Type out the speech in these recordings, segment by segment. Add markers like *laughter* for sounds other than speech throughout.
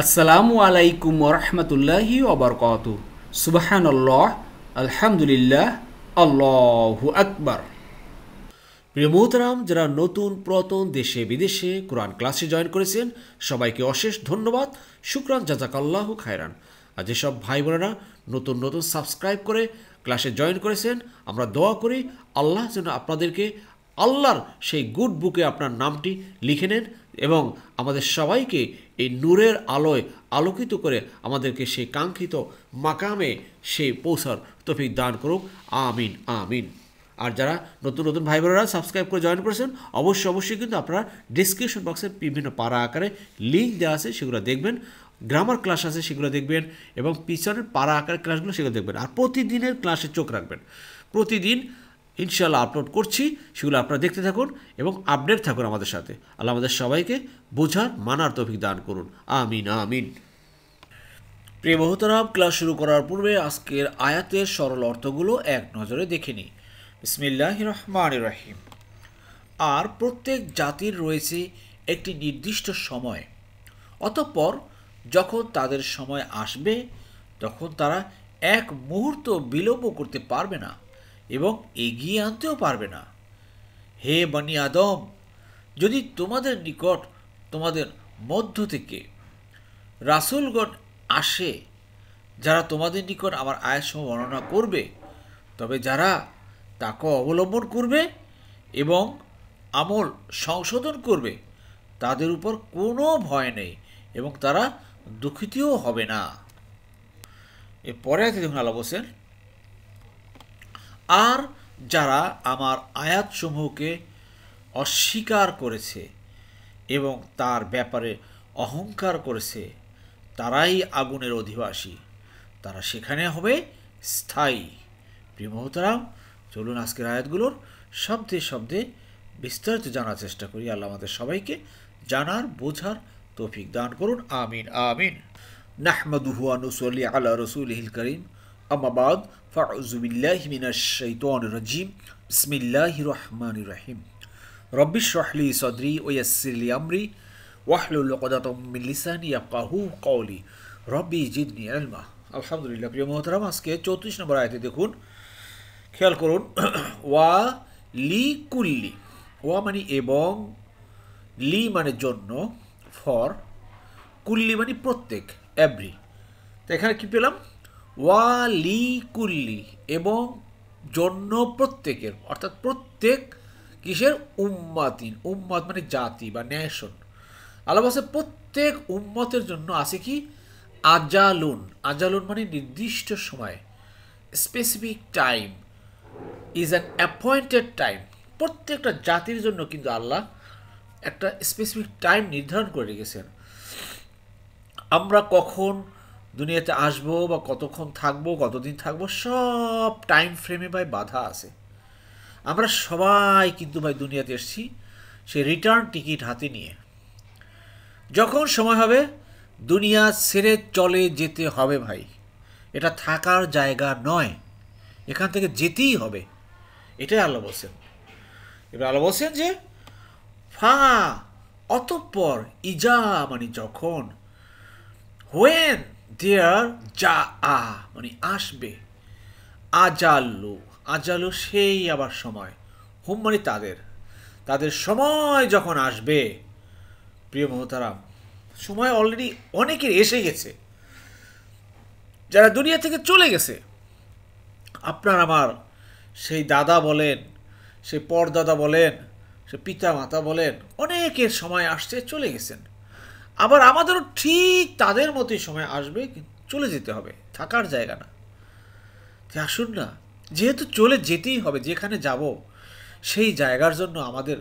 আসসালামু আলাইকুম ওরহমতুল্লাহি ওবরকাত সুবাহান আল্লাহ আলহামদুলিল্লাহ, আল্লাহু আকবার। প্রিয় মোহতারাম, যারা নতুন পুরাতন দেশে বিদেশে কোরআন ক্লাসে জয়েন করেছেন, সবাইকে অশেষ ধন্যবাদ। শুক্রান জাজাকাল্লাহ খায়রান। আর যেসব ভাই বোনেরা নতুন নতুন সাবস্ক্রাইব করে ক্লাসে জয়েন করেছেন, আমরা দোয়া করি আল্লাহ যেন আপনাদেরকে আল্লাহর সেই গুড বুকে আপনার নামটি লিখে নেন। এবং আমাদের সবাইকে এই নূরের আলোয় আলোকিত করে আমাদেরকে সেই কাঙ্ক্ষিত মাকামে সেই পৌঁছার তফিক দান করুক। আমিন আমিন। আর যারা নতুন নতুন ভাই বোনেরা সাবস্ক্রাইব করে জয়েন করেছেন, অবশ্যই অবশ্যই কিন্তু আপনারা ডিসক্রিপশন বক্সে বিভিন্ন পাড়া আকারে লিঙ্ক দেওয়া আছে, সেগুলো দেখবেন। গ্রামার ক্লাস আছে, সেগুলো দেখবেন এবং পিছনের পাড়া আকারের ক্লাসগুলো সেগুলো দেখবেন। আর প্রতিদিনের ক্লাসে চোখ রাখবেন। প্রতিদিন ইনশাল্লাহ আপলোড করছি, সেগুলো আপনারা দেখতে থাকুন এবং আপডেট থাকুন আমাদের সাথে। আল্লাহ আমাদের সবাইকে বোঝার, মানার তফিক দান করুন। আমিন আমিন। প্রিয় মহতারাম ক্লাস শুরু করার পূর্বে আজকের আয়াতের সরল অর্থগুলো এক নজরে দেখে নিই। বিসমিল্লাহ রহমান রহিম। আর প্রত্যেক জাতির রয়েছে একটি নির্দিষ্ট সময়। অতঃপর যখন তাদের সময় আসবে, তখন তারা এক মুহূর্ত বিলম্ব করতে পারবে না। এবং এগিয়ে আনতেও পারবে না। হে বনি আদম, যদি তোমাদের নিকট, তোমাদের মধ্য থেকে রাসুলগণ আসে, যারা তোমাদের নিকট আমার আয়াসমূহ বর্ণনা করবে, তবে যারা তাকে অবলম্বন করবে এবং আমল সংশোধন করবে, তাদের উপর কোনো ভয় নেই এবং তারা দুঃখিতও হবে না। এরপরে আছে দেখুন আল্লাহ বলছেন আর যারা আমার আয়াতসমূহকে অস্বীকার করেছে এবং তার ব্যাপারে অহংকার করেছে, তারাই আগুনের অধিবাসী। তারা সেখানে হবে স্থায়ী। প্রিয়মহতারাম চলুন আজকের আয়াতগুলোর শব্দে শব্দে বিস্তারিত জানার চেষ্টা করি। আল্লাহ আমাদের সবাইকে জানার, বোঝার তৌফিক দান করুন। আমিন আমিন। নাহমাদুহু আনুসল্লি আলা রসুলহিল করিম। আমাবাদ ফাউজুবিল্লাহি মিনাশ শাইতানির রাজিম বিসমিল্লাহির রহমানির রহিম রব্বি শরহলি সদরি ওয়াসসিরলি আমরি ওয়াহলুল মিন লিসানি ইয়াফকাহু কওলি রব্বি জিদনি ইলমা আলহামদুলিল্লাহ প্রিয় মহতারাম, আজকে চৌত্রিশ নম্বর আয়তে দেখুন। খেয়াল করুন, *clears throat* ওয়া লি কুল্লি। ওয়া মানে এবং, লি মানে জন্য, ফর। কুল্লি মানে প্রত্যেক, এভরি। তো এখানে কি পেলাম? ওয়া লি কুল্লি এবং জন্য প্রত্যেকের, অর্থাৎ প্রত্যেক কিসের? উম্মাতিন, উম্মাত মানে জাতি বা ন্যাশন আল্লাহ বলছে প্রত্যেক উম্মতের জন্য আছে কি? আজালুন আজালুন মানে নির্দিষ্ট সময় specific time is an appointed time প্রত্যেকটা জাতির জন্য কিন্তু আল্লাহ একটা স্পেসিফিক টাইম নির্ধারণ করে রেখেছেন। আমরা কখন দুনিয়াতে আসব বা কতক্ষণ থাকব, কতদিন থাকব, সব টাইম ফ্রেমে ভাই বাধা আছে। আমরা সবাই কিন্তু ভাই দুনিয়াতে এসেছি সে রিটার্ন টিকিট হাতে নিয়ে। যখন সময় হবে, দুনিয়া ছেড়ে চলে যেতে হবে ভাই। এটা থাকার জায়গা নয়। এখান থেকে যেতেই হবে। এটাই আল্লাহ বলছেন। এবার আল্লাহ বলছেন যে, ফা, অতঃপর ইজা মানে যখন হোয়েন দেয়ার যা আ মানে আসবে। আজাল্লু আজালু সেই আবার সময়। হুম মানে তাদের। তাদের সময় যখন আসবে, প্রিয় মহতারাম, সময় অলরেডি অনেকের এসে গেছে। যারা দুনিয়া থেকে চলে গেছে, আপনার আমার সেই দাদা বলেন, সেই পরদাদা বলেন সে পিতা মাতা বলেন, অনেকের সময় আসছে, চলে গেছেন। আবার আমাদেরও ঠিক তাদের মতোই সময় আসবে চলে যেতে হবে, থাকার জায়গা না। আসুন না, যেহেতু চলে যেতেই হবে, যেখানে যাব, সেই জায়গার জন্য আমাদের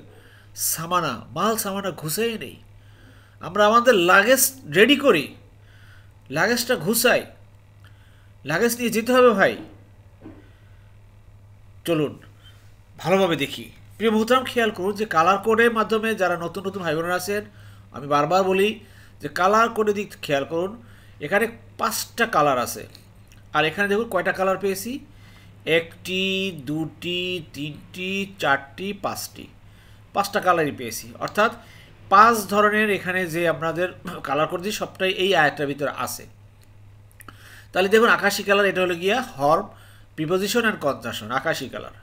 সামানা, মাল সামানা ঘুষাই নেই। আমরা আমাদের লাগেজ রেডি করি লাগেজটা ঘুষাই। লাগেজ নিয়ে যেতে হবে ভাই। চলুন, ভালোভাবে দেখি। প্রিয় মুহূর্তাম খেয়াল করুন যে কালার কোডের মাধ্যমে যারা নতুন নতুন ভাই বোনেরা আছেন আমি বারবার বলি যে কালার কোডের দিক খেয়াল করুন, এখানে পাঁচটা কালার আছে। আর এখানে দেখুন কয়টা কালার পেয়েছি? একটি, দুটি, তিনটি, চারটি, পাঁচটি। পাঁচটা কালারই পেয়েছি। অর্থাৎ পাঁচ ধরনের এখানে যে আপনাদের *clears throat* কালার করে দিই, সবটাই এই আয়টার ভিতরে আছে। তাহলে দেখুন আকাশি কালার, এটা হলো গিয়া হর্ব প্রিপোজিশন অ্যান্ড কনজাকশন আকাশি কালার।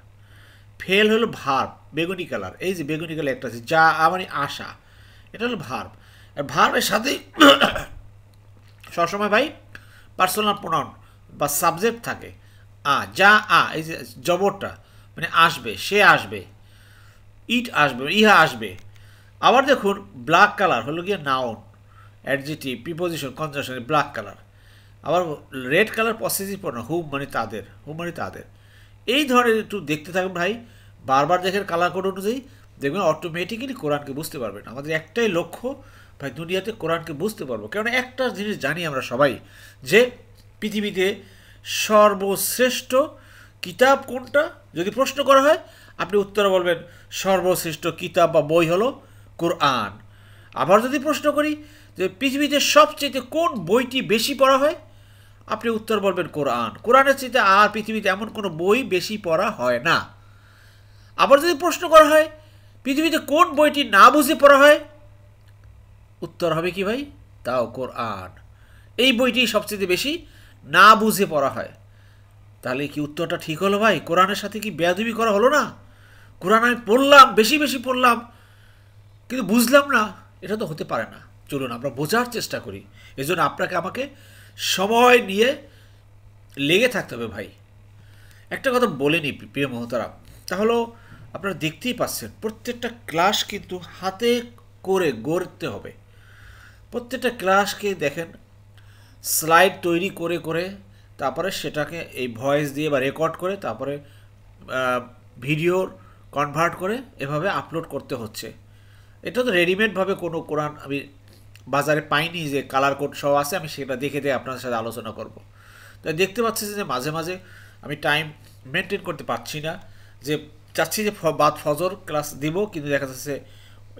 ফেল হলো ভার্ব, বেগুনি কালার। এই যে বেগুনি কালার একটা আছে, যা মানে আশা। এটা হলো ভার্ব আর ভার্বের সাথেই সবসময় ভাই পার্সোনাল প্রোনাউন বা সাবজেক্ট থাকে। আ, যা, আ, এই যে জবরটা মানে আসবে, সে আসবে ইট আসবে, ইহা আসবে। আবার দেখুন ব্ল্যাক কালার হলো গিয়ে noun adjective preposition conjunction black colour আবার red colour possessive pronoun hmm মানে তাদের হুম মানে তাদের। এই ধরনের একটু দেখতে থাকুন ভাই, বারবার দেখেন কালার কোড অনুযায়ী দেখবেন অটোমেটিক্যালি কোরআনকে বুঝতে পারবেন। আমাদের একটাই লক্ষ্য ভাই দুনিয়াতে কোরআনকে বুঝতে পারব। কেননা একটা জিনিস জানি আমরা সবাই, যে পৃথিবীতে সর্বশ্রেষ্ঠ কিতাব কোনটা? যদি প্রশ্ন করা হয়, আপনি উত্তরে বলবেন, সর্বশ্রেষ্ঠ কিতাব বা বই হলো কোরআন। আবার যদি প্রশ্ন করি, যে পৃথিবীতে সবচেয়ে কোন বইটি বেশি পড়া হয়? আপনি উত্তর বলবেন কোরআন। কোরআনের চেয়ে আর পৃথিবীতে এমন কোনো বই বেশি পড়া হয় না। আবার যদি প্রশ্ন করা হয় পৃথিবীতে কোন বইটি না বুঝে পড়া হয়? উত্তর হবে কি ভাই? তাও কোরআন। এই বইটি সবচেয়ে বেশি না বুঝে পড়া হয়। তাহলে কি উত্তরটা ঠিক হলো ভাই? কোরআনের সাথে কি বেয়াদবি করা হলো না? কোরআন আমি পড়লাম, বেশি বেশি পড়লাম, কিন্তু বুঝলাম না। এটা তো হতে পারে না। চলুন আমরা বোঝার চেষ্টা করি। এজন্য আপনাকে আমাকে সময় নিয়ে লেগে থাকতে হবে ভাই। একটা কথা বলে নি প্রিয় মহতারা তাহলে আপনারা দেখতেই পাচ্ছেন, প্রত্যেকটা ক্লাস কিন্তু হাতে করে গড়তে হবে। প্রত্যেকটা ক্লাসকে দেখেন স্লাইড তৈরি করে করে তারপরে সেটাকে এই ভয়েস দিয়ে বা রেকর্ড করে তারপরে ভিডিওর কনভার্ট করে এভাবে আপলোড করতে হচ্ছে। এটা তো রেডিমেডভাবে কোনো কোরআন আমি বাজারে পাইনি যে কালার কোড সহ আছে, আমি সেটা দেখে দিয়ে আপনাদের সাথে আলোচনা করব। তাই দেখতে পাচ্ছি যে মাঝে মাঝে আমি টাইম মেনটেন করতে পারছি না যে চাচ্ছি যে বাদ ফজর ক্লাস দিব, কিন্তু দেখা যাচ্ছে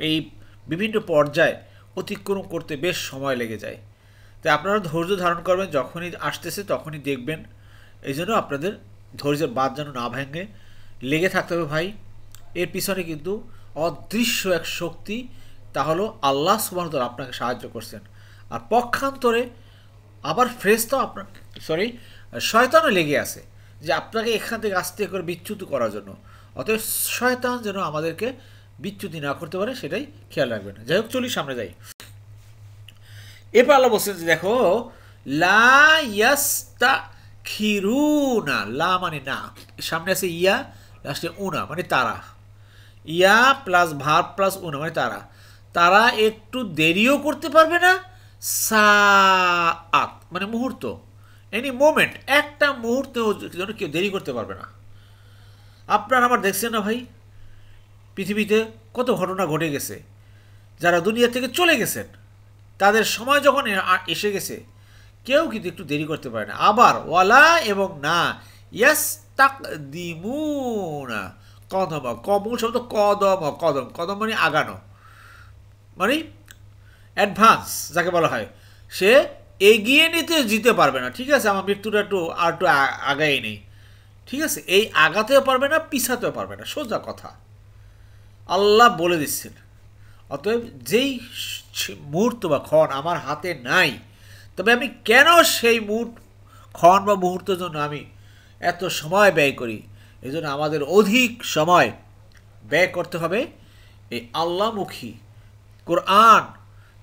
এই বিভিন্ন পর্যায়ে অতিক্রম করতে বেশ সময় লেগে যায়। তাই আপনারা ধৈর্য ধারণ করবেন, যখনই আসতেছে তখনই দেখবেন। এই জন্য আপনাদের ধৈর্যের বাদ যেন না ভেঙে লেগে থাকতে হবে ভাই। এর পিছনে কিন্তু অদৃশ্য এক শক্তি, তা হলো আল্লাহ সুবাহতল আপনাকে সাহায্য করছেন। আর পক্ষান্তরে আবার তো আপনার সরি শয়তানও লেগে আছে যে আপনাকে এখান থেকে আস্তে করে বিচ্যুত করার জন্য। অতএব শয়তান যেন আমাদেরকে বিচ্যুতি না করতে পারে, সেটাই খেয়াল রাখবেন। যাই হোক, চলি সামনে যাই। এরপর আল্লাহ বলছেন যে, দেখো খিরুনা লা মানে না। সামনে আছে ইয়া লাস্টে উনা মানে তারা। ইয়া প্লাস ভার প্লাস উনা মানে তারা। তারা একটু দেরিও করতে পারবে না সাত মানে মুহূর্ত। এনি মোমেন্ট একটা মুহূর্তেও যেন কেউ দেরি করতে পারবে না। আপনার আমার দেখছেন না ভাই? পৃথিবীতে কত ঘটনা ঘটে গেছে, যারা দুনিয়া থেকে চলে গেছেন, তাদের সময় যখন এসে গেছে, কেউ কিন্তু একটু দেরি করতে পারে না। আবার, ওয়ালা এবং না ইয়াস তাক দিমুনা কদম, কমল শব্দ কদম কদম কদম মানে আগানো। মানে অ্যাডভান্স যাকে বলা হয়। সে এগিয়ে নিতে জিতে পারবে না। ঠিক আছে, আমার মৃত্যুটা একটু, আর একটু আগাই নেই। ঠিক আছে? এই আগাতেও পারবে না, পিছাতেও পারবে না। সোজা কথা। আল্লাহ বলে দিচ্ছেন, অতএব যেই মুহূর্ত বা ক্ষণ আমার হাতে নাই, তবে আমি কেন সেই মুহূর্ত, ক্ষণ বা মুহূর্তের জন্য আমি এত সময় ব্যয় করি? এই জন্য আমাদের অধিক সময় ব্যয় করতে হবে এই আল্লাহমুখী কোরআন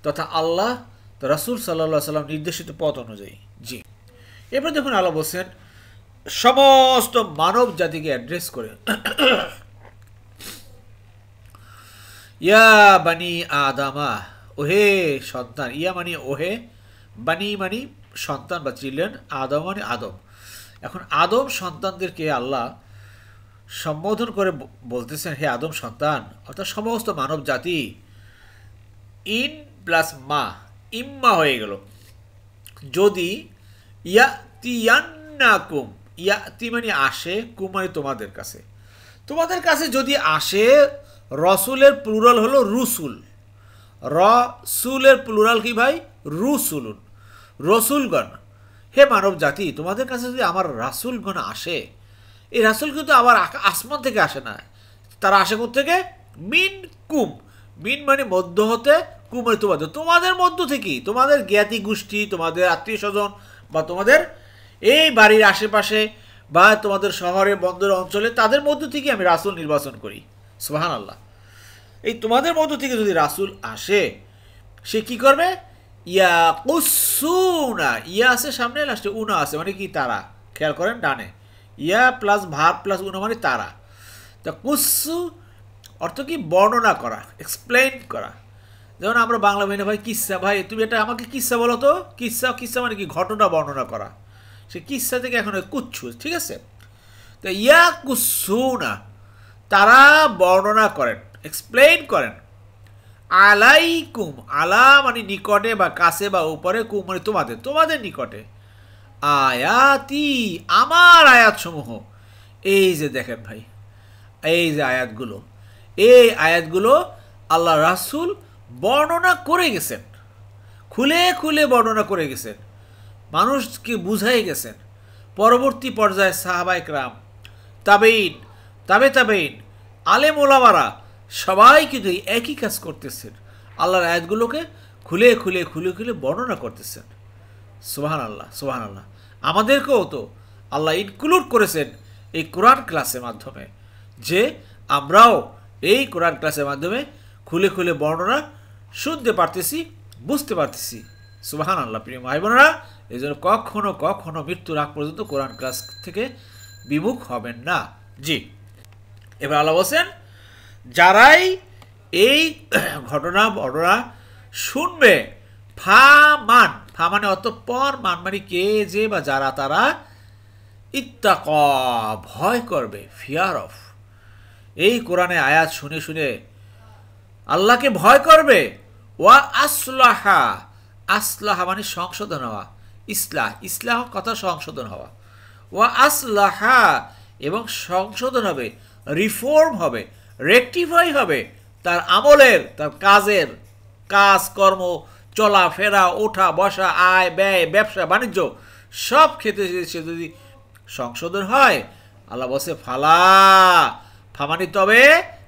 তথা আল্লাহ রাসুল সাল্লা সাল্লাম নির্দেশিত পথ অনুযায়ী। জি। এবার দেখুন আল্লাহ বলছেন সমস্ত মানব জাতিকে অ্যাড্রেস করে। ইয়া বানি আদামা, ওহে সন্তান, ইয়া মানে ওহে, বানি মানি সন্তান বা চিলড্রেন আদম মানে আদম। এখন আদম সন্তানদেরকে আল্লাহ সম্বোধন করে বলতেছেন, হে আদম সন্তান, অর্থাৎ সমস্ত মানব জাতি ইন প্লাস মা, ইম্মা হয়ে গেল। যদি ইয়া তিয়ান্না কুম ইয়া তি মানে আসে কুম মানে তোমাদের কাছে। তোমাদের কাছে যদি আসে, রসুলের প্লুরাল হলো রুসুল। রসুলের প্লুরাল কি ভাই? রুসুলুন। রসুলগণ। হে মানব জাতি, তোমাদের কাছে যদি আমার রাসুলগণ আসে, এই রাসুল কিন্তু আবার আসমান থেকে আসে না। তারা আসে থেকে? মিন কুম। মিন মানে মধ্য হতে কু মানে তোমাদের তোমাদের মধ্য থেকেই, তোমাদের জ্ঞাতি গোষ্ঠী, তোমাদের আত্মীয় স্বজন বা তোমাদের এই বাড়ির আশেপাশে বা তোমাদের শহরে বন্দর অঞ্চলে, তাদের মধ্য থেকে আমি রাসুল নির্বাচন করি। সোহান আল্লাহ এই তোমাদের মধ্য থেকে যদি রাসুল আসে, সে কি করবে? ইয়া কুসুনা ইয়া আছে সামনে লাস্টে উনা আছে মানে কি? তারা। খেয়াল করেন, ডানে। ইয়া প্লাস ভাব প্লাস উনা মানে তারা। তা কুসু অর্থ কি? বর্ণনা করা এক্সপ্লেন করা। যেমন আমরা বাংলা মেনে ভাই কিসা ভাই, তুমি এটা আমাকে কিসা বলো তো? কিসা কিসা মানে কি? ঘটনা বর্ণনা করা। সে কিসা থেকে এখন কুচ্ছু, ঠিক আছে? তো ইয়া কুসু না তারা বর্ণনা করেন এক্সপ্লেন করেন। আলাইকুম, আলা মানে নিকটে বা কাছে বা উপরে কুম মানে তোমাদের তোমাদের নিকটে। আয়াতি, আমার আয়াতসমূহ। এই যে দেখেন ভাই, এই যে আয়াতগুলো, এই আয়াতগুলো আল্লাহ রাসুল বর্ণনা করে গেছেন। খুলে খুলে বর্ণনা করে গেছেন। মানুষকে বুঝাই গেছেন। পরবর্তী পর্যায়ে সাহাবাইক রাম তাবেইন তাবে তাবেইন আলেম ওলামারা সবাই কিন্তু একই কাজ করতেছেন। আল্লাহর আয়াতগুলোকে খুলে খুলে খুলে খুলে বর্ণনা করতেছেন। সুবাহান আল্লাহ সুবাহান আল্লাহ আমাদেরকেও তো আল্লাহ ইনক্লুড করেছেন এই কোরআন ক্লাসের মাধ্যমে, যে আমরাও এই কোরআন ক্লাসের মাধ্যমে খুলে খুলে বর্ণনা শুনতে পারতেছি, বুঝতে পারতেছি। সুবাহান আল্লাহ প্রিয় ভাই বোনেরা এই জন্য কখনো কখনো মৃত্যুর আগ পর্যন্ত কোরআন ক্লাস থেকে বিমুখ হবেন না। জি। এবার আল্লাহ বলছেন, যারাই এই ঘটনা বর্ণনা শুনবে, ফা মান, ফা মানে অতঃপর মান মানে কে যে বা যারা তারা ইত্তাক, ভয় করবে ফিয়ার অফ এই কোরআনে আয়াত শুনে শুনে আল্লাহকে ভয় করবে, ওয়া আসলাহা আসলাহা মানে সংশোধন হওয়া। ইসলাহ ইসলাহ কথা সংশোধন হওয়া। ওয়া আসলাহা, এবং সংশোধন হবে, রিফর্ম হবে, রেকটিফাই হবে তার আমলের, তার কাজের, কাজ, কর্ম চলাফেরা ওঠা, বসা, আয়, ব্যয়, ব্যবসা, বাণিজ্য, সব ক্ষেত্রে সে যদি সংশোধন হয়, আল্লাহ বসে ফালা, ফামানি তবে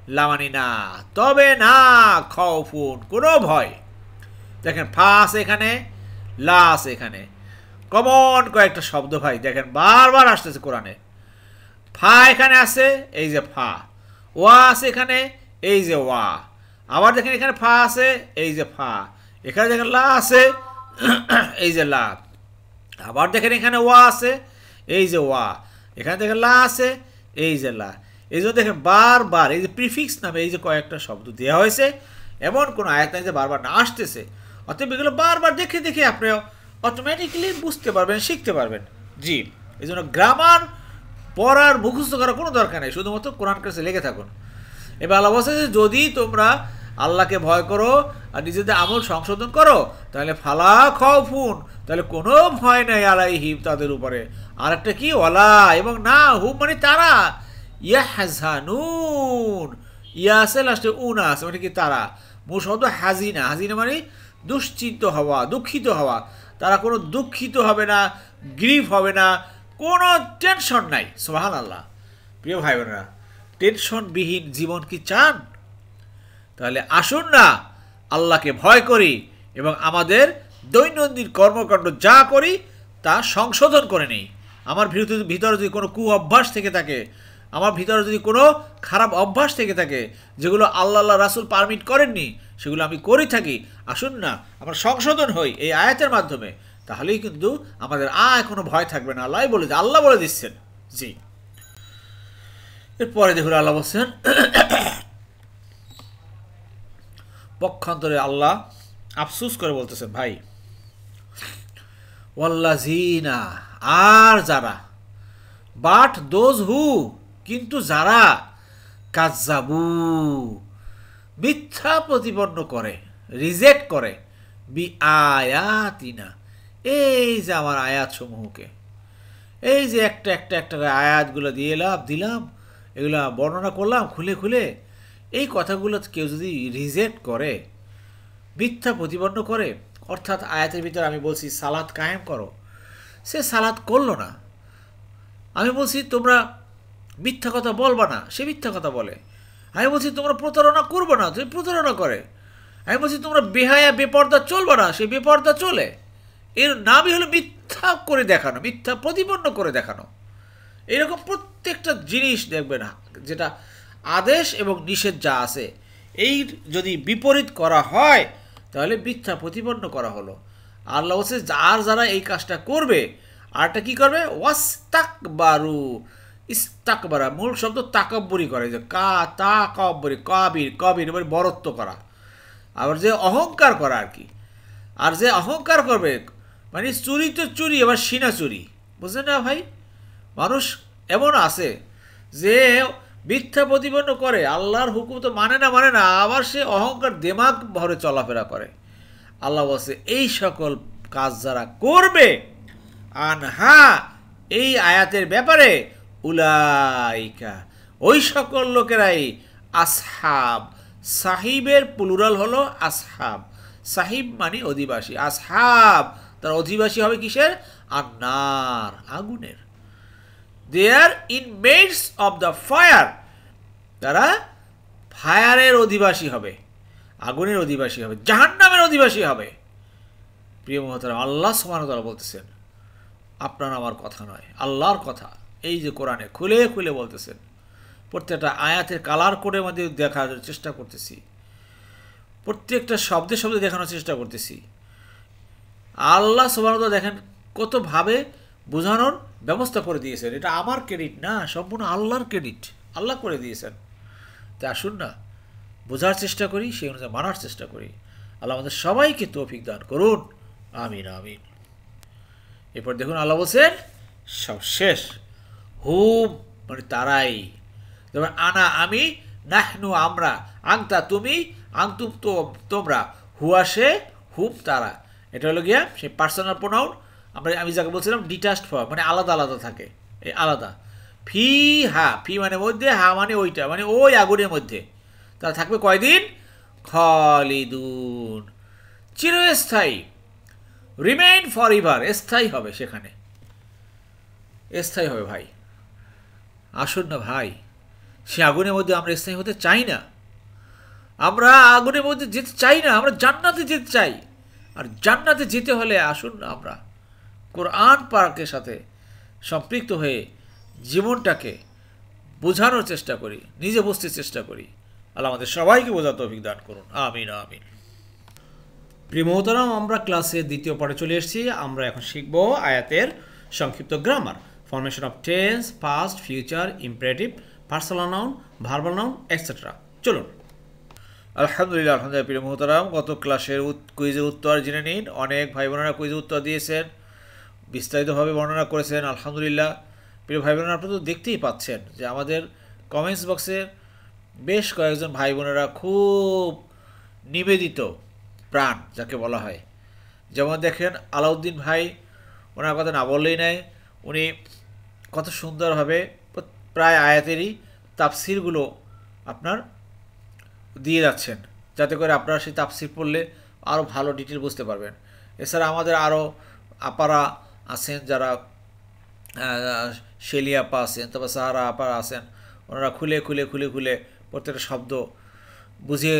লামানি না, তবে না খফুন কোনো ভয়। দেখেন ফা আছে এখানে লা আছে এখানে। কমন কয়েকটা শব্দ ভাই, দেখেন, বারবার আসতেছে কোরআনে। ফা এখানে আছে, এই যে ফা। ওয়া আছে এখানে, এই যে ওয়া। আবার দেখেন এখানে ফা আছে, এই যে ফা। এখানে দেখেন লা আছে, *clears throat* এই যে লা। আবার দেখেন এখানে ওয়া আছে, এই যে ওয়া। এখানে দেখেন লা আছে, এই যে লা। এই জন্য দেখেন বারবার, এই যে প্রিফিক্স নামে এই যে কয়েকটা শব্দ দেওয়া হয়েছে, এমন কোনো আয়াত নাই যে বারবার না আসতেছে। অতএব এগুলো বারবার দেখে দেখে আপনি অটোমেটিক্যালি বুঝতে পারবেন, শিখতে পারবেন। জি এই জন্য গ্রামার পড়ার মুখস্থ করার কোনো দরকার নেই, শুধুমাত্র কোরআন কাছে লেগে থাকুন। এবার আল্লাহ বলছে যে, যদি তোমরা আল্লাহকে ভয় করো আর নিজেদের আমল সংশোধন করো, তাহলে ফালা ফোন তাহলে কোনো ভয় নেই আলাই হিম তাদের উপরে। আর একটা কি? ওলা এবং না, হুম মানে তারা। ইয়াহানুন ইয়া আছে লাস্টে উন আছে মানে কি তারা? মূল শব্দ হাজিনা হাজিনা মানে দুশ্চিন্ত হওয়া, দুঃখিত হওয়া। তারা কোনো দুঃখিত হবে না গ্রিফ হবে না, কোনো টেনশন নাই। সোহান আল্লাহ প্রিয় ভাই বোনেরা টেনশনবিহীন জীবন কি চান? তাহলে আসুন না, আল্লাহকে ভয় করি এবং আমাদের দৈনন্দিন কর্মকাণ্ড যা করি তা সংশোধন করে নেই। আমার ভিতরে যদি কোনো কু অভ্যাস থেকে থাকে, আমার ভিতরে যদি কোনো খারাপ অভ্যাস থেকে থাকে, যেগুলো আল্লাহ আল্লাহ রাসুল পারমিট করেননি সেগুলো আমি করে থাকি। আসুন না, আমরা সংশোধন হই এই আয়াতের মাধ্যমে। তাহলেই কিন্তু আমাদের আয় কোনো ভয় থাকবে না। আল্লাহ বলে আল্লাহ বলে দিচ্ছেন। জি। এরপরে দেখুন আল্লাহ বলছেন, পক্ষান্তরে আল্লাহ আফসুস করে বলতেছেন, ভাই ওয়াল্লাজিনা আর যারা বাট দোজ হু কিন্তু যারা কাজাবু মিথ্যা প্রতিপন্ন করে রিজেক্ট করে। বি আয়াতিনা এই যে আমার আয়াত সমূহকে এই যে একটা একটা একটা আয়াতগুলো দিয়ে এলাম, দিলাম, এগুলো বর্ণনা করলাম, খুলে খুলে। এই কথাগুলো কেউ যদি রিজেক্ট করে, মিথ্যা প্রতিপন্ন করে, অর্থাৎ আয়াতের ভিতরে আমি বলছি সালাদ কায়েম করো, সে সালাদ করল না। আমি বলছি তোমরা মিথ্যা কথা বলবা না, সে মিথ্যা কথা বলে। আমি বলছি, তোমরা প্রতারণা করব না, তুমি প্রতারণা করে। আমি বলছি, তোমরা বেহায়া, বেপর্দা চলবে না, সেই বেপর্দা চলে। এর নামই হলো মিথ্যা করে দেখানো, মিথ্যা প্রতিপন্ন করে দেখানো। এরকম প্রত্যেকটা জিনিস দেখবেন, যেটা আদেশ এবং নিষেধ যা আছে, এই যদি বিপরীত করা হয়, তাহলে মিথ্যা প্রতিপন্ন করা হলো। আল্লাহ বলছে, যার যারা এই কাজটা করবে, আরটা কি করবে? ওয়াস্তাক বারু ইস্তাকবারা মূল শব্দ তাকব্বরি করে, যে কা, তা, কব্বরি, কবির কবির মানে বরত্ব করা। আবার যে অহংকার করা আর কি। আর যে অহংকার করবে মানে চুরি তো চুরি, এবার সিনা চুরি। বুঝলেন না ভাই? মানুষ এমন আছে যে মিথ্যা প্রতিপন্ন করে, আল্লাহর হুকুম তো মানে না মানে না, আবার সে অহংকার দেমাগ ভরে চলাফেরা করে। আল্লাহ বলছে, এই সকল কাজ যারা করবে, আনহা, এই আয়াতের ব্যাপারে উলাইকা। ওই সকল লোকেরাই আসহাব। সাহিবের প্লুরাল হলো আসহাব। সাহিব মানে অধিবাসী। আসহাব, তার অধিবাসী হবে কিসের? আন্নার, আগুনের। They are inmates of the fire তারা ফায়ারের অধিবাসী হবে। আগুনের অধিবাসী হবে। জাহান্নামের অধিবাসী হবে। প্রিয় মহতারাম, আল্লাহ সমানতারা বলতেছেন, আপনার আমার কথা নয়, আল্লাহর কথা। এই যে কোরআনে খুলে খুলে বলতেছেন, প্রত্যেকটা আয়াতের কালার করে মধ্যে দেখার চেষ্টা করতেছি। প্রত্যেকটা শব্দে শব্দে দেখানোর চেষ্টা করতেছি। আল্লাহ সমানতা দেখেন কতভাবে বোঝানোর ব্যবস্থা করে দিয়েছেন। এটা আমার ক্রেডিট না, সম্পূর্ণ আল্লাহর ক্রেডিট আল্লাহ করে দিয়েছেন। তা আসুন না, বোঝার চেষ্টা করি, সেই অনুযায়ী মানার চেষ্টা করি। আল্লাহ আমাদের সবাইকে তৌফিক দান করুন। আমিন আমিন। এরপর দেখুন আল্লাহ বলছেন সব শেষ হুম মানে তারাই। যেমন আনা, আমি, নাহনু, আমরা। আংতা, তুমি, আংতুম, তো, তোমরা। হুয়া, সে হুম তারা। এটা হলো গিয়া সেই পার্সোনাল প্রোনাউন আমরা, আমি যাকে বলছিলাম ডিটাস্ট ফর্ম মানে আলাদা আলাদা থাকে। এই আলাদা। ফি, হা। ফি মানে মধ্যে, হা মানে ওইটা মানে ওই আগুনের মধ্যে। তারা থাকবে কয়দিন? খলিদুন। চিরস্থায়ী। রিমেইন ফর ইভার স্থায়ী হবে সেখানে। স্থায়ী হবে ভাই। আসুন না ভাই, সে আগুনের মধ্যে আমরা স্থায়ী হতে চাই না। আমরা আগুনের মধ্যে যেতে চাই না, আমরা জান্নাতে যেতে চাই। আর জান্নাতে যেতে হলে আসুন না আমরা কোরআন পার্কের সাথে সম্পৃক্ত হয়ে জীবনটাকে বোঝানোর চেষ্টা করি, নিজে বুঝতে চেষ্টা করি। আল্লাহ আমাদের সবাইকে বোঝাতে অভিজ্ঞান করুন। আমিন আমিন। প্রিয় মহতরাম আমরা ক্লাসের দ্বিতীয় পরে চলে এসেছি। আমরা এখন শিখব আয়াতের সংক্ষিপ্ত grammar formation of tense past future imperative personal noun verbal noun etcetera চলুন। আলহামদুলিল্লাহ আলহামদুলিল্লাহ, প্রিয় মোহতারাম, গত ক্লাসের কুইজের উত্তর জেনে নিন। অনেক ভাই বোনেরা কুইজের উত্তর দিয়েছেন, বিস্তারিতভাবে বর্ণনা করেছেন, আলহামদুলিল্লাহ। প্রিয় ভাই বোনেরা আপনারা তো দেখতেই পাচ্ছেন যে আমাদের কমেন্টস বক্সে বেশ কয়েকজন ভাই বোনেরা খুব নিবেদিত প্রাণ, যাকে বলা হয়। যেমন দেখেন আলাউদ্দিন ভাই, ওনার কথা না বললেই নেয় উনি কত সুন্দরভাবে প্রায় আয়াতেরই তাফসিরগুলো আপনার দিয়ে যাচ্ছেন। যাতে করে আপনারা সেই তাফসির পড়লে আরও ভালো ডিটেল বুঝতে পারবেন। এছাড়া আমাদের আরও আপারা আছেন যারা শেলি আপা আছেন, তারপর সাহারা আপারা আছেন, ওনারা খুলে খুলে খুলে খুলে প্রত্যেকটা শব্দ বুঝিয়ে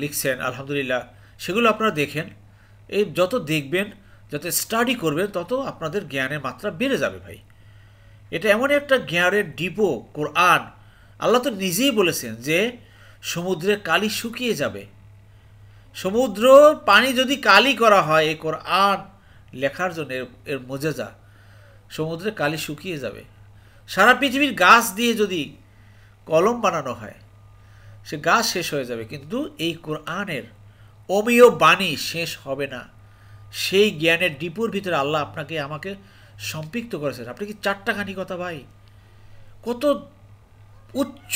লিখছেন, আলহামদুলিল্লাহ। সেগুলো আপনারা দেখেন। এই যত দেখবেন, যত স্টাডি করবেন, তত আপনাদের জ্ঞানের মাত্রা বেড়ে যাবে ভাই। এটা এমন একটা জ্ঞানের ডিপো, কোরআন। আল্লাহ তো নিজেই বলেছেন যে, সমুদ্রে কালি শুকিয়ে যাবে। সমুদ্র পানি যদি কালি করা হয়, এই কোরআন লেখার জন্য এর মজেজা। সমুদ্রে কালি শুকিয়ে যাবে। সারা পৃথিবীর গাছ দিয়ে যদি কলম বানানো হয়, সে গাছ শেষ হয়ে যাবে। কিন্তু এই কোরআনের অমীয় বাণী শেষ হবে না। সেই জ্ঞানের ডিপুর ভিতরে আল্লাহ আপনাকে, আমাকে সম্পৃক্ত করেছেন। আপনি কি চারটাখানি কথা ভাই? কত উচ্চ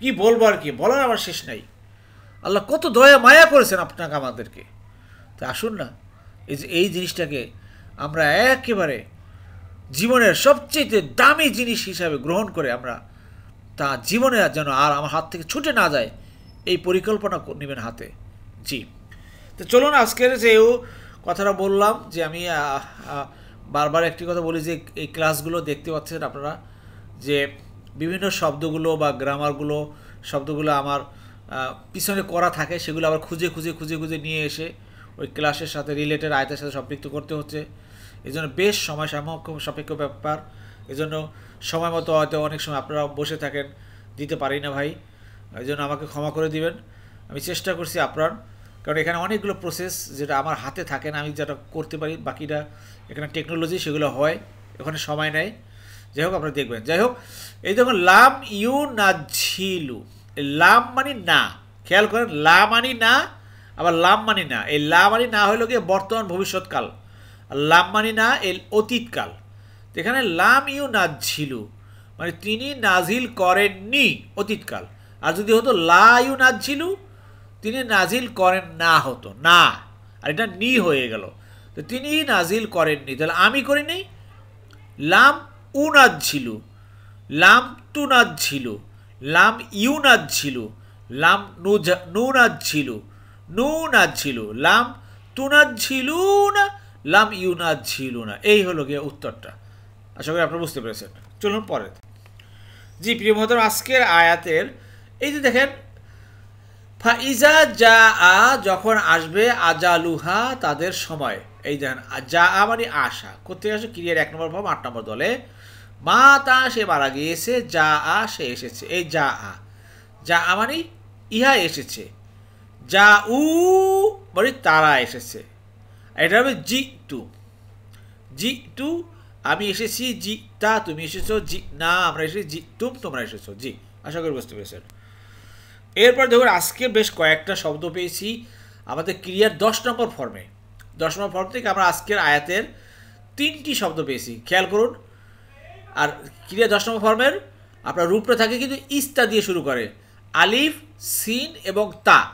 কি বলব আর কি? বলার আবার শেষ নাই। আল্লাহ কত দয়া, মায়া করেছেন আপনাকে, আমাদেরকে। তা আসুন না, এই যে এই জিনিসটাকে আমরা একেবারে জীবনের সবচেয়ে দামি জিনিস হিসাবে গ্রহণ করে আমরা তা জীবনে যেন আর আমার হাত থেকে ছুটে না যায়, এই পরিকল্পনা নেবেন হাতে। জি। তো চলুন আজকের যে কথাটা বললাম, যে আমি বারবার একটি কথা বলি যে এই ক্লাসগুলো দেখতে পাচ্ছেন আপনারা, যে বিভিন্ন শব্দগুলো বা গ্রামারগুলো শব্দগুলো আমার পিছনে করা থাকে, সেগুলো আবার খুঁজে খুঁজে খুঁজে খুঁজে নিয়ে এসে ওই ক্লাসের সাথে রিলেটেড আয়তের সাথে সম্পৃক্ত করতে হচ্ছে। এই জন্য বেশ সময় সামক্ষ সাপেক্ষ ব্যাপার। এই জন্য সময় মতো হয়তো অনেক সময় আপনারা বসে থাকেন, দিতে পারি না ভাই। এই জন্য আমাকে ক্ষমা করে দিবেন। আমি চেষ্টা করছি আপনার কারণ এখানে অনেকগুলো প্রসেস যেটা আমার হাতে থাকে না, আমি যেটা করতে পারি, বাকিটা এখানে টেকনোলজি সেগুলো হয়, ওখানে সময় নেয়। যাই হোক, আপনারা দেখবেন। যাই হোক, এই দেখুন, লাম ইউ না ঝিলু। লাম মানে না। খেয়াল করেন, লা মানি না, আবার লাম মানি না। এই লা মানি না হলো গিয়ে বর্তমান ভবিষ্যৎকাল। আর লাম মানি না, এই অতীতকাল। এখানে লাম ইউ না ঝিলু মানে তিনি নাজিল করেননি অতীতকাল। আর যদি হতো লা ইউ না ঝিলু তিনি নাজিল করেন না হতো, না। আর এটা নি হয়ে গেল। তো তিনি নাজিল করেননি। তাহলে আমি করিনি লাম উনাদ ছিল লাম তুনাদ ছিল লাম ইউনাদ ছিল লাম নুনাদ ছিল নুনাদ ছিল লাম তুনাদ ছিল না, লাম ইউনাদ ছিল না। এই হলো গিয়ে উত্তরটা। আশা করি আপনারা বুঝতে পেরেছেন। চলুন পরে। জি, প্রিয় মহতর আজকের আয়াতের, এই যে দেখেন ফাইজা যা আ যখন আসবে, আজালুহা তাদের সময়। এই দেখেন যা আ মানে আশা। কোথেকে আসে? ক্রিয়ার এক নম্বর ফর্ম, আট নম্বর দলে। মা তা সে মারা গিয়েছে যা আ সে এসেছে। এই যা আ যা আ মানে ইহা এসেছে। যা উ মানে তারা এসেছে। এটা হবে জি টু জি টু আমি এসেছি জি তা তুমি এসেছ জি না আমরা এসেছি জি তুম তোমরা এসেছ। জি, আশা করি বুঝতে পেরেছেন। এরপর দেখুন, আজকে বেশ কয়েকটা শব্দ পেয়েছি। আমাদের ক্রিয়ার দশ নম্বর ফর্মে দশ নম্বর ফর্ম থেকে আমরা আজকের আয়াতের তিনটি শব্দ পেয়েছি। খেয়াল করুন। আর ক্রিয়া দশ নম্বর ফর্মের আপনার রূপটা থাকে কিন্তু ইস্তা দিয়ে শুরু করে। আলিফ, সিন এবং তা।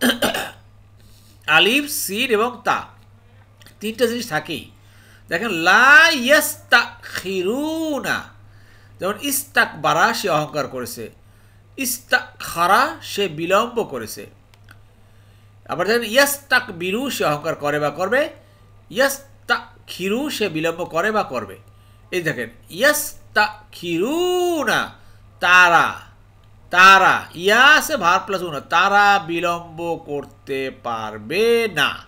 *coughs* আলিফ, সিন এবং তা। তিনটা জিনিস থাকেই। দেখেন, লা ইয়াস্তা খিরুনা যেমন ইস্তাক বারা সে অহংকার করেছে। ইস্তাক খারা সে বিলম্ব করেছে। আবার দেখেন ইয়াস্তাক বিরু সে অহংকার করে বা করবে। ইয়াস্তা খিরু সে বিলম্ব করে বা করবে। এই দেখেন ইয়াস্তা খিরু না তারা তারা, ইয়া ভার প্লাস উনা, তারা বিলম্ব করতে পারবে না।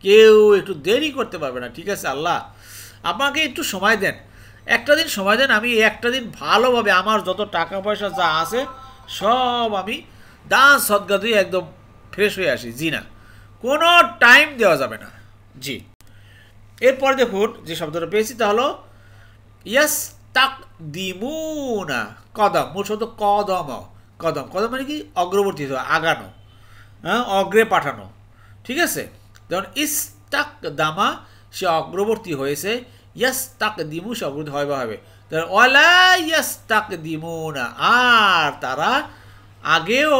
কেউ একটু দেরি করতে পারবে না, ঠিক আছে আল্লাহ? আমাকে একটু সময় দেন। একটা দিন সময় দেন, আমি একটা দিন ভালোভাবে আমার যত টাকা পয়সা যা আছে, সব আমি দান সদ্গা দিয়ে একদম ফ্রেশ হয়ে আসি। জি না। কোনো টাইম দেওয়া যাবে না। জি। এরপর দেখুন যে শব্দটা পেয়েছি তা হলো, ইয়াস তাক দিমুনা কদম। মূল শব্দ কদম। কদম। কদম মানে কি? অগ্রবর্তী আগানো। হ্যাঁ? অগ্রে পাঠানো। ঠিক আছে? যেমন ইস্তাক দামা সে অগ্রবর্তী হয়েছে। ইয়াস তাক দিমু অগ্রবর্তী হয় বা হবে। তাহলে ইয়াস তাক দিমু না আর তারা আগেও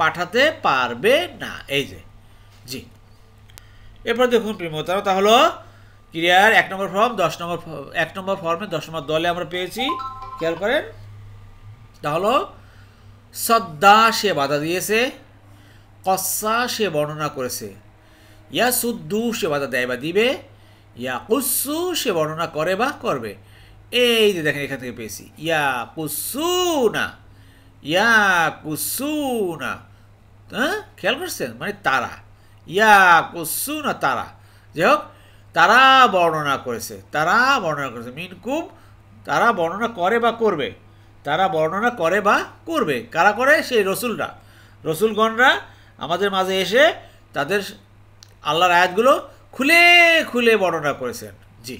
পাঠাতে পারবে না। এই যে, জি। এরপর দেখুন প্রিমতারা তা হলো ক্রিয়ার এক নম্বর ফর্ম, দশ নম্বর এক নম্বর ফর্মে দশ নম্বর দলে আমরা পেয়েছি। খেয়াল করেন। তা হলো, সদ্দা সে বাধা দিয়েছে, কসা সে বর্ণনা করেছে ইয়া সুদ্দু সে বাধা দেয় বা দিবে ইয়া কুসু সে বর্ণনা করে বা করবে। এই যে দেখেন এখান থেকে পেয়েছি। ইয়া কুসু না ইয়া কুসু না হ্যাঁ? খেয়াল করছেন? মানে তারা। ইয়া কুসু না তারা। যাই হোক, তারা বর্ণনা করেছে। তারা বর্ণনা করেছে। মিনকুম তারা বর্ণনা করে বা করবে। তারা বর্ণনা করে বা করবে। কারা করে? সেই রসুলরা। রসুলগণরা আমাদের মাঝে এসে তাদের আল্লাহর আয়াতগুলো খুলে খুলে বর্ণনা করেছেন। জি।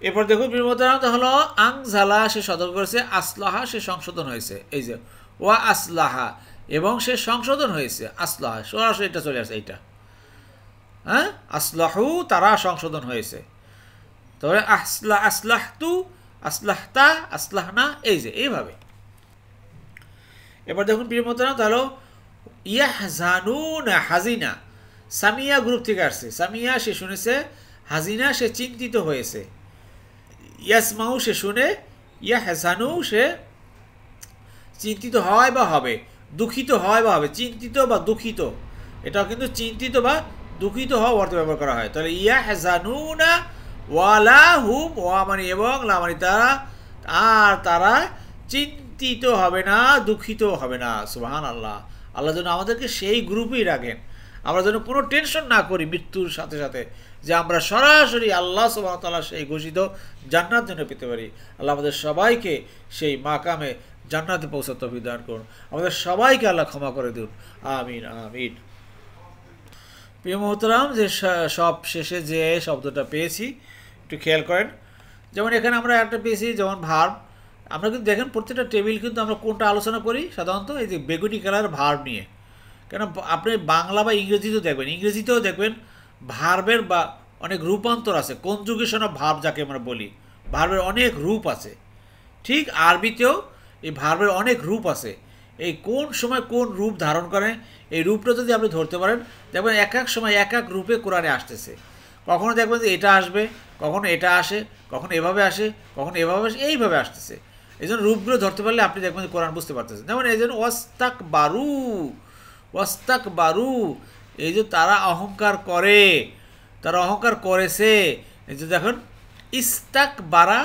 এরপর দেখুন বিমতারাম হলো আং ঝালা সে সতর্ক করেছে, আসলাহা সে সংশোধন হয়েছে। এই যে, ওয়া আসলাহা, এবং সে সংশোধন হয়েছে, আসলাহা, সরাসরি এটা চলে আসে, এইটা। হ্যাঁ? আসলাহু, তারা সংশোধন হয়েছে। তারপরে আসলা, আসলাহতু, আসলাহতা, আসলাহনা, এই যে, এইভাবে। এবার দেখুন প্রিয় মোতারাম তাহলে ইয়াহজানুনা হাজিনা সামিয়া গ্রুপ থেকে আসছে। সামিয়া, সে শুনেছে। হাজিনা সে চিন্তিত হয়েছে। ইয়াসমাউ, সে শুনে। ইয়াহজানু সে চিন্তিত হয় বা হবে? দুঃখিত হয় বা হবে? চিন্তিত বা দুঃখিত? এটাও কিন্তু চিন্তিত বা দুঃখিত হওয়া অর্থ ব্যবহার করা হয়। তাহলে ইয়া হেজানুনা ওয়ালা হুম ওয়া মানে এবং লা মানে তারা আর তারা চিন্তিত হবে না, দুঃখিত হবে না। সুবাহান আল্লাহ আল্লাহ যেন আমাদেরকে সেই গ্রুপেই রাখেন। আমরা যেন কোনো টেনশন না করি মৃত্যুর সাথে সাথে, যে আমরা সরাসরি আল্লাহ সুবাহতাল্লাহ সেই ঘোষিত জান্নাত যেন পেতে পারি। আল্লাহ আমাদের সবাইকে সেই মাকামে জান্নাতে পৌঁছাতে বিধান করুন। আমাদের সবাইকে আল্লাহ ক্ষমা করে দিন। আমিন আমিন। প্রিয় মোহতরাম, যে সব শেষে যে শব্দটা পেয়েছি, একটু খেয়াল করেন। যেমন এখানে আমরা একটা পেয়েছি, যেমন ভার্ব। আমরা কিন্তু দেখেন প্রত্যেকটা টেবিল কিন্তু আমরা কোনটা আলোচনা করি? সাধারণত এই যে বেগুনি কালার ভার্ব নিয়ে। কেন আপনি বাংলা বা ইংরেজিতেও দেখবেন ইংরেজিতেও দেখবেন ভার্বের বা অনেক রূপান্তর আছে কনজুগেশন অফ ভার্ব যাকে আমরা বলি, ভার্বের অনেক রূপ আছে। ঠিক আরবিতেও এই ভার্বের অনেক রূপ আছে। এই কোন সময় কোন রূপ ধারণ করে, এই রূপটা যদি আপনি ধরতে পারেন, দেখবেন এক এক সময় এক এক রূপে কোরআনে আসতেছে। কখনো দেখবেন যে এটা আসবে, কখনো এটা আসে, কখনো এভাবে আসে, কখনো এভাবে আসে, এইভাবে আসতেছে। এই জন্য রূপগুলো ধরতে পারলে আপনি দেখবেন যে কোরআন বুঝতে পারতেছেন। যেমন এই জন্য ওয়াস্তাক বারু ওয়াস্তাক বারু এই যে তারা অহংকার করে, তারা অহংকার করেছে, এই যে দেখুন ইস্তাক বারা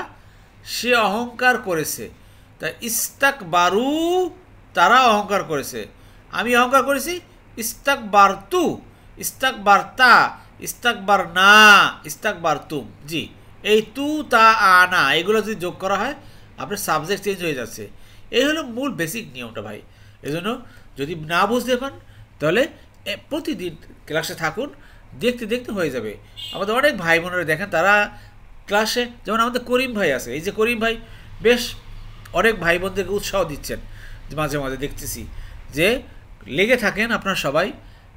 সে অহংকার করেছে। তা ইস্তাক বারু তারা অহংকার করেছে। আমি অহংকার করেছি? ইস্তাক বারতু ইস্তাক বার্তা ইস্তাক বার না ইস্তাক বারতুম জি, এই তু, তা আনা এগুলো যদি যোগ করা হয়, আপনার সাবজেক্ট চেঞ্জ হয়ে যাচ্ছে। এই হলো মূল বেসিক নিয়মটা ভাই। এজন্য যদি না বুঝতে পান তাহলে প্রতিদিন ক্লাসে থাকুন, দেখতে দেখতে হয়ে যাবে। আমাদের অনেক ভাই বোনেরা দেখেন, তারা ক্লাসে, যেমন আমাদের করিম ভাই আছে, এই যে করিম ভাই, বেশ অনেক ভাই বোনদেরকে উৎসাহ দিচ্ছেন মাঝে মাঝে দেখতেছি, যে লেগে থাকেন আপনার সবাই,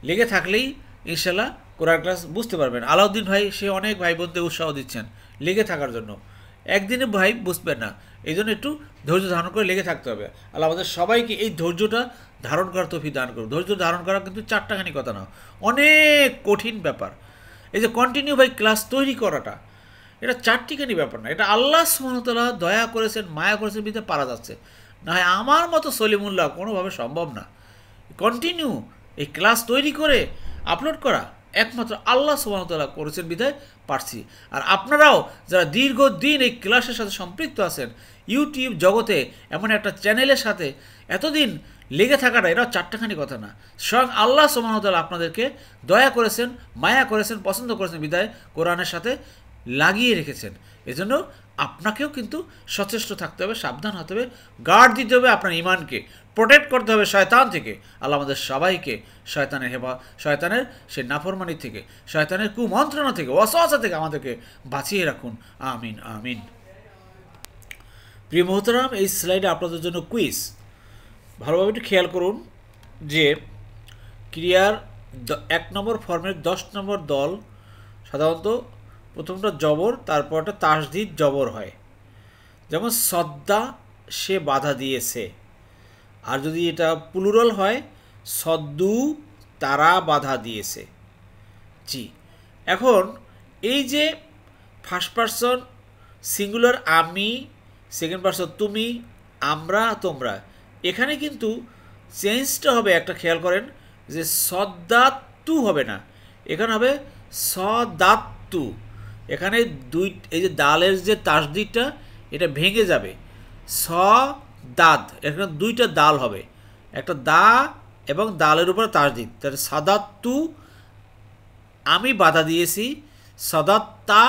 লেগে থাকলেই ইনশাল্লাহ কোরআন ক্লাস বুঝতে পারবেন। আলাউদ্দিন ভাই, সে অনেক ভাই বোনদের উৎসাহ দিচ্ছেন, লেগে থাকার জন্য। একদিনে ভাই বুঝবেন না। এই জন্য একটু ধৈর্য ধারণ করে লেগে থাকতে হবে। আল্লাহ আমাদের সবাইকে এই ধৈর্যটা ধারণ করার তফি দান করুন ধৈর্য ধারণ করা কিন্তু চারটাখানি কথা না। অনেক কঠিন ব্যাপার। এই যে কন্টিনিউ ভাই ক্লাস তৈরি করাটা, এটা চারটিখানি ব্যাপার না। এটা আল্লাহ সুমতলা দয়া করেছেন, মায়া করেছেন বিধে পারা যাচ্ছে। না হয় আমার মতো সলিমুল্লাহ কোনোভাবে সম্ভব না। কন্টিনিউ এই ক্লাস তৈরি করে আপলোড করা। একমাত্র আল্লাহ সুবাহতাল্লাহ করেছেন বিধায় পারছি। আর আপনারাও যারা দীর্ঘদিন এই ক্লাসের সাথে সম্পৃক্ত আছেন, ইউটিউব জগতে এমন একটা চ্যানেলের সাথে এতদিন লেগে থাকাটা এটাও চারটাখানি কথা না। স্বয়ং আল্লাহ সুবাহতাল্লাহ আপনাদেরকে দয়া করেছেন, মায়া করেছেন, পছন্দ করেছেন বিধায় কোরআনের সাথে লাগিয়ে রেখেছেন। এজন্য আপনাকেও কিন্তু সচেষ্ট থাকতে হবে, সাবধান হতে হবে গার্ড দিতে হবে আপনার ইমানকে প্রোটেক্ট করতে হবে শয়তান থেকে। আল্লাহ আমাদের সবাইকে শয়তানের হেবা, শয়তানের সে নাফরমানি থেকে, শয়তানের কুমন্ত্রণা থেকে অসহসা থেকে আমাদেরকে বাঁচিয়ে রাখুন। আমিন আমিন। প্রিয় মোহতরাম, এই স্লাইডে আপনাদের জন্য কুইজ ভালোভাবে একটু খেয়াল করুন যে ক্রিয়ার এক নম্বর ফর্মের দশ নম্বর দল সাধারণত প্রথমটা জবর, তারপরটা তাসদিদ, জবর হয়। যেমন সদ্দা সে বাধা দিয়েছে। আর যদি এটা প্লুরাল হয়, সদ্দু তারা বাধা দিয়েছে। জি, এখন এই যে ফার্স্ট পার্সন সিঙ্গুলার আমি সেকেন্ড পার্সন তুমি, আমরা, তোমরা, এখানে কিন্তু চেঞ্জটা হবে, একটা খেয়াল করেন, যে সদ্দাত্তু হবে না। এখানে হবে সদাত্তু। এখানে দুই, এই যে দালের যে তাসদিদটা, এটা ভেঙে যাবে। স দাদ এখানে দুইটা দাল হবে। একটা দা এবং দালের উপরে তাসদিদ তাহলে সাদাত্তু আমি বাধা দিয়েছি, সদাত্তা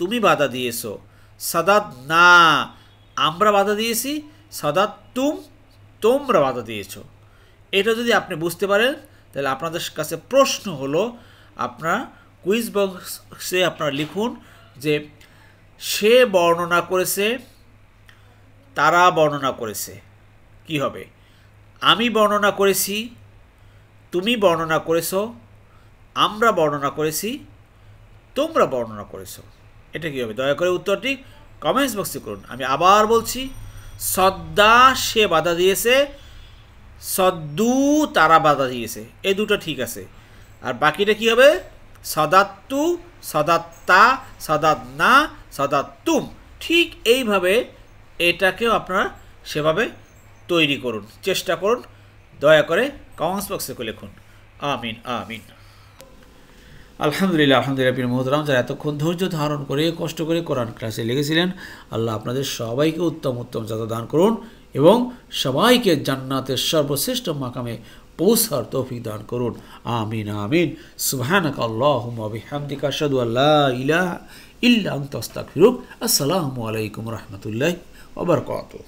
তুমি বাধা দিয়েছ। সদাত না আমরা বাধা দিয়েছি, সদাত্তুম তোমরা বাধা দিয়েছ। এটা যদি আপনি বুঝতে পারেন, তাহলে আপনাদের কাছে প্রশ্ন হলো, আপনার কুইজ বক্সে আপনারা লিখুন যে সে বর্ণনা করেছে তারা বর্ণনা করেছে। কি হবে? আমি বর্ণনা করেছি, তুমি বর্ণনা করেছ, আমরা বর্ণনা করেছি, তোমরা বর্ণনা করেছ। এটা কী হবে? দয়া করে উত্তরটি কমেন্টস বক্সে করুন। আমি আবার বলছি, সদ্দা সে বাধা দিয়েছে, সদ্দু তারা বাধা দিয়েছে। এ দুটো ঠিক আছে। আর বাকিটা কি হবে? সদাত্তু, সদাত্তা, সদাত্না, সদাত্তুম। ঠিক এইভাবে এটাকেও আপনারা সেভাবে তৈরি করুন। চেষ্টা করুন। দয়া করে কমেন্টস বক্সে করে লিখুন। আমিন আমিন। আলহামদুলিল্লাহ আলহামদুলিল্লাহ মোহতরাম যারা এতক্ষণ ধৈর্য ধারণ করে, কষ্ট করে কোরআন ক্লাসে লেগেছিলেন আল্লাহ আপনাদের সবাইকে উত্তম উত্তম যাতা দান করুন এবং সবাইকে জান্নাতের সর্বশ্রেষ্ঠ মাকামে পৌঁছার তৌফিক দান করুন। আমিন আমিন। সুবহানাক আল্লাহুম্মা বিহামদিকা, আশহাদু ইল্লা আনতা, আস্তাগফিরুক। আসসালামু আলাইকুম রাহমাতুল্লাহি ওয়া বারাকাতুহু